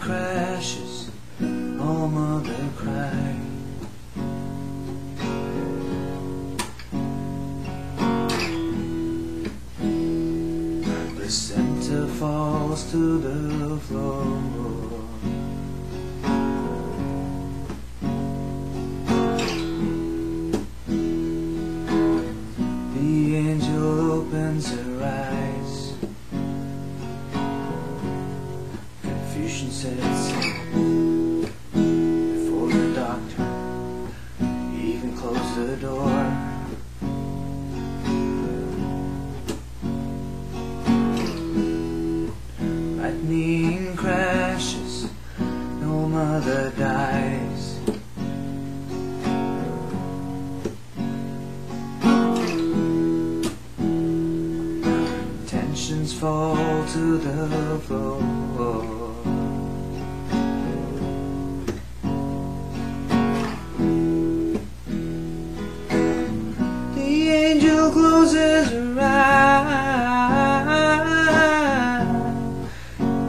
crashes, oh mother cry. The center falls to the floor. The angel opens her eyes. Sets in before the doctor even closed the door. Lightning crashes, no mother dies. Tensions fall to the floor. Her eyes.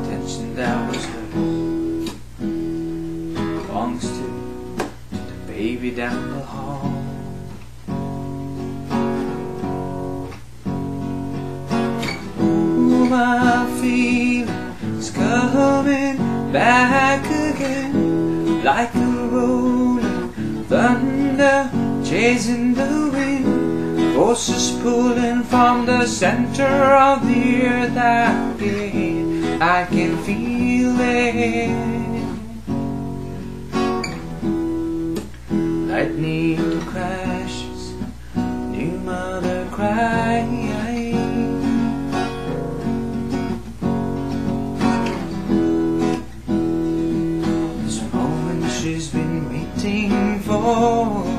Tension that was her belongs to the baby down the hall. Ooh, my feelings coming back again like a rolling thunder chasing the wind. Forces pulling from the center of the earth again. I can feel it. Lightning crashes, new mother cry. This moment she's been waiting for.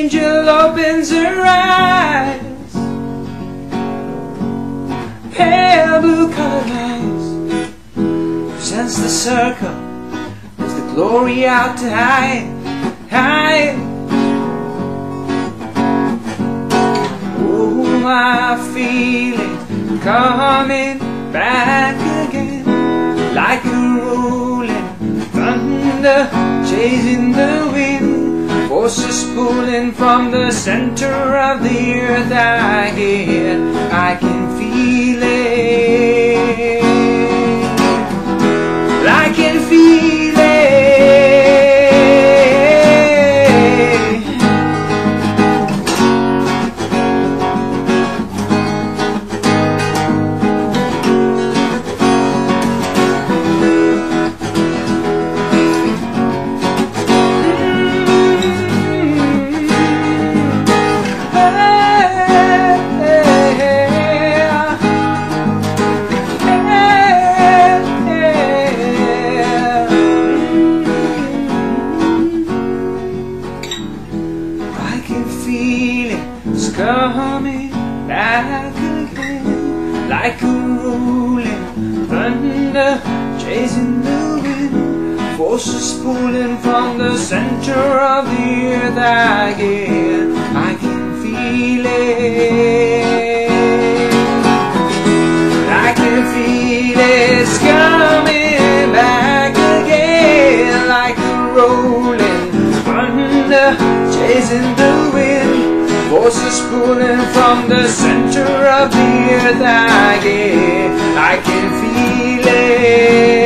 Angel opens her eyes, pale blue colored eyes. Presents the circle with the glory out to hide, hide. Oh, my feelings coming back again like a rolling thunder chasing the wind. From the center of the earth. I hear, I can feel it. I can feel back again like a rolling thunder chasing the wind. Forces pulling from the center of the earth again. I can feel it. I can feel it's coming back again like a rolling thunder chasing the wind. Forces pulling from the center of the earth again. I can feel it.